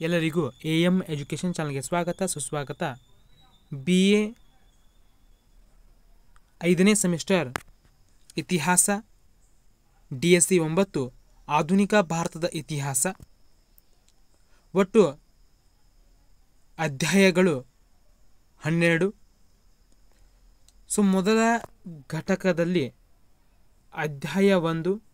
ಎಲ್ಲರಿಗೂ A M education ಚಾನಲ್ಗೆ ಸ್ವಾಗತ, ಸುಸ್ವಾಗತ. ಬಿ ಎ ಐದನೇ ಸೆಮಿಸ್ಟರ್ ಇತಿಹಾಸ, ಡಿ ಎಸ್ ಸಿ ಒಂಬತ್ತು, ಆಧುನಿಕ ಭಾರತದ ಇತಿಹಾಸ. ಒಟ್ಟು ಅಧ್ಯಾಯಗಳು ಹನ್ನೆರಡು. ಸೊ, ಮೊದಲ ಘಟಕದಲ್ಲಿ ಅಧ್ಯಾಯ ಒಂದು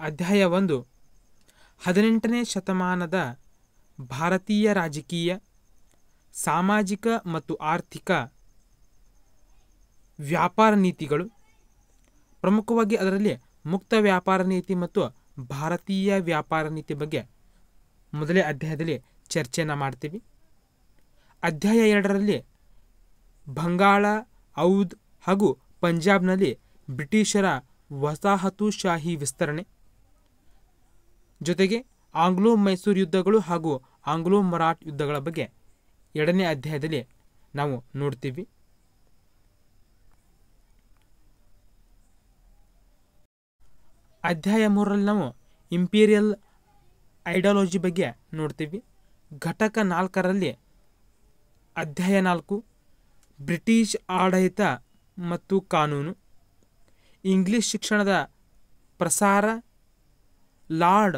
ಅಧ್ಯಾಯ ಒಂದು. ಹದಿನೆಂಟನೇ ಶತಮಾನದ ಭಾರತೀಯ ರಾಜಕೀಯ, ಸಾಮಾಜಿಕ ಮತ್ತು ಆರ್ಥಿಕ ವ್ಯಾಪಾರ ನೀತಿಗಳು, ಪ್ರಮುಖವಾಗಿ ಅದರಲ್ಲಿ ಮುಕ್ತ ವ್ಯಾಪಾರ ನೀತಿ ಮತ್ತು ಭಾರತೀಯ ವ್ಯಾಪಾರ ನೀತಿ ಬಗ್ಗೆ ಮೊದಲೇ ಅಧ್ಯಾಯದಲ್ಲಿ ಚರ್ಚೆಯನ್ನು ಮಾಡ್ತೀವಿ. ಅಧ್ಯಾಯ ಎರಡರಲ್ಲಿ ಬಂಗಾಳ, ಔದ್ ಹಾಗೂ ಪಂಜಾಬ್ನಲ್ಲಿ ಬ್ರಿಟಿಷರ ವಸಾಹತುಶಾಹಿ ವಿಸ್ತರಣೆ ಜೊತೆಗೆ ಆಂಗ್ಲೋ ಮೈಸೂರು ಯುದ್ಧಗಳು ಹಾಗೂ ಆಂಗ್ಲೋ ಮರಾಠ್ ಯುದ್ಧಗಳ ಬಗ್ಗೆ ಎರಡನೇ ಅಧ್ಯಾಯದಲ್ಲಿ ನಾವು ನೋಡ್ತೀವಿ. ಅಧ್ಯಾಯ ಮೂರರಲ್ಲಿ ನಾವು ಇಂಪೀರಿಯಲ್ ಐಡಿಯಾಲಜಿ ಬಗ್ಗೆ ನೋಡ್ತೀವಿ. ಘಟಕ ನಾಲ್ಕರಲ್ಲಿ ಅಧ್ಯಾಯ ನಾಲ್ಕು, ಬ್ರಿಟಿಷ್ ಆಡಳಿತ ಮತ್ತು ಕಾನೂನು. ಇಂಗ್ಲಿಷ್ ಶಿಕ್ಷಣದ ಪ್ರಸಾರ ಲಾರ್ಡ್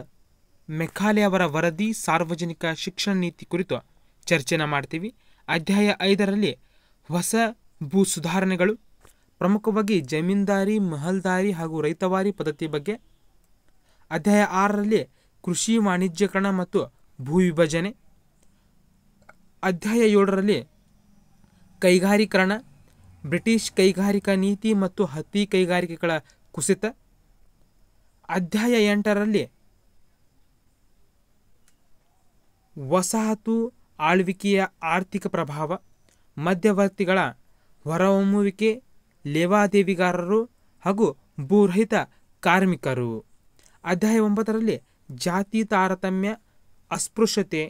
ಮೆಕಾಲೆ ಅವರ ವರದಿ ಸಾರ್ವಜನಿಕ ಶಿಕ್ಷಣ ನೀತಿ ಕುರಿತು ಚರ್ಚೆನ ಮಾಡ್ತೀವಿ. ಅಧ್ಯಾಯ ಐದರಲ್ಲಿ ಹೊಸ ಭೂ ಸುಧಾರಣೆಗಳು, ಪ್ರಮುಖವಾಗಿ ಜಮೀನ್ದಾರಿ, ಮಹಲ್ದಾರಿ ಹಾಗೂ ರೈತವಾರಿ ಪದ್ಧತಿ ಬಗ್ಗೆ. ಅಧ್ಯಾಯ ಆರರಲ್ಲಿ ಕೃಷಿ ವಾಣಿಜ್ಯೀಕರಣ ಮತ್ತು ಭೂ ವಿಭಜನೆ. ಅಧ್ಯಾಯ ಏಳರಲ್ಲಿ ಕೈಗಾರೀಕರಣ, ಬ್ರಿಟಿಷ್ ಕೈಗಾರಿಕಾ ನೀತಿ ಮತ್ತು ಹತ್ತಿ ಕೈಗಾರಿಕೆಗಳ ಕುಸಿತ. ಅಧ್ಯಾಯ ಎಂಟರಲ್ಲಿ, ವಸಾಹತು ಆಳ್ವಿಕೆಯ ಆರ್ಥಿಕ ಪ್ರಭಾವ, ಮಧ್ಯವರ್ತಿಗಳ ಹೊರಹೊಮ್ಮುವಿಕೆ, ಲೇವಾದೇವಿಗಾರರು ಹಾಗೂ ಭೂರಹಿತ ಕಾರ್ಮಿಕರು. ಅಧ್ಯಾಯ ಒಂಬತ್ತರಲ್ಲಿ, ಜಾತಿ ತಾರತಮ್ಯ, ಅಸ್ಪೃಶ್ಯತೆ,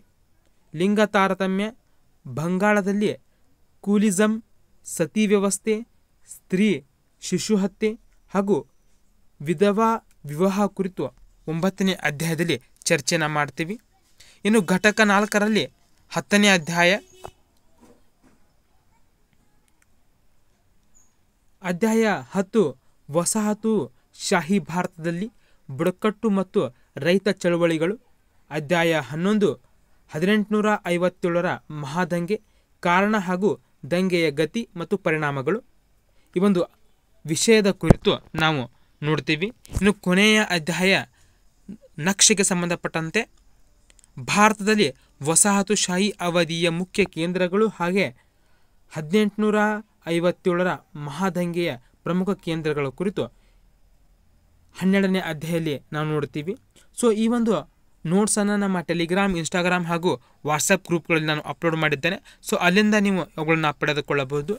ಲಿಂಗ ತಾರತಮ್ಯ, ಬಂಗಾಳದಲ್ಲಿ ಕೂಲಿಸಂ ಸತಿ ವ್ಯವಸ್ಥೆ ಸ್ತ್ರೀ ಶಿಶು ಹತ್ಯೆ ಹಾಗೂ ವಿಧವಾ ವಿವಾಹ ಕುರಿತು ಒಂಬತ್ತನೇ ಅಧ್ಯಾಯದಲ್ಲಿ ಚರ್ಚೆನ ಮಾಡ್ತೀವಿ. ಇನ್ನು ಘಟಕ ನಾಲ್ಕರಲ್ಲಿ ಹತ್ತನೇ ಅಧ್ಯಾಯ. ಅಧ್ಯಾಯ ಹತ್ತು, ವಸಾಹತು ಶಾಹಿ ಭಾರತದಲ್ಲಿ ಬುಡಕಟ್ಟು ಮತ್ತು ರೈತ ಚಳವಳಿಗಳು. ಅಧ್ಯಾಯ ಹನ್ನೊಂದು, ಹದಿನೆಂಟುನೂರ ಐವತ್ತೇಳರ ಮಹಾದಂಗೆ, ಕಾರಣ ಹಾಗೂ ದಂಗೆಯ ಗತಿ ಮತ್ತು ಪರಿಣಾಮಗಳು. ಈ ಒಂದು ವಿಷಯದ ಕುರಿತು ನಾವು ನೋಡ್ತೀವಿ. ಇನ್ನು ಕೊನೆಯ ಅಧ್ಯಾಯ ನಕ್ಷೆಗೆ ಸಂಬಂಧಪಟ್ಟಂತೆ ಭಾರತದಲ್ಲಿ ವಸಾಹತುಶಾಹಿ ಅವಧಿಯ ಮುಖ್ಯ ಕೇಂದ್ರಗಳು ಹಾಗೆ ಹದಿನೆಂಟುನೂರ ಐವತ್ತೇಳರ ಮಹಾದಂಗೆಯ ಪ್ರಮುಖ ಕೇಂದ್ರಗಳ ಕುರಿತು ಹನ್ನೆರಡನೇ ಅಧ್ಯಾಯಲ್ಲಿ ನಾವು ನೋಡ್ತೀವಿ. ಸೊ ಈ ಒಂದು ನೋಟ್ಸನ್ನು ನಮ್ಮ ಟೆಲಿಗ್ರಾಮ್ ಇನ್ಸ್ಟಾಗ್ರಾಮ್ ಹಾಗೂ ವಾಟ್ಸಪ್ ಗ್ರೂಪ್ಗಳಲ್ಲಿ ನಾನು ಅಪ್ಲೋಡ್ ಮಾಡಿದ್ದೇನೆ. ಸೊ ಅಲ್ಲಿಂದ ನೀವು ಅವುಗಳನ್ನು ಪಡೆದುಕೊಳ್ಳಬಹುದು.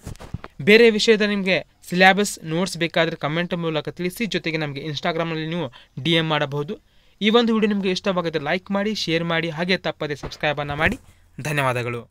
ಬೇರೆ ವಿಷಯದ ನಿಮಗೆ ಸಿಲೆಬಸ್ ನೋಟ್ಸ್ ಬೇಕಾದರೆ ಕಮೆಂಟ್ ಮೂಲಕ ತಿಳಿಸಿ, ಜೊತೆಗೆ ನಮಗೆ ಇನ್ಸ್ಟಾಗ್ರಾಮ್ನಲ್ಲಿ ನೀವು ಡಿ ಎಂ ಮಾಡಬಹುದು. ಈ ಒಂದು ವಿಡಿಯೋ ನಿಮಗೆ ಇಷ್ಟವಾಗುತ್ತೆ ಲೈಕ್ ಮಾಡಿ ಶೇರ್ ಮಾಡಿ, ಹಾಗೆ ತಪ್ಪದೆ ಸಬ್ಸ್ಕ್ರೈಬನ್ನು ಮಾಡಿ. ಧನ್ಯವಾದಗಳು.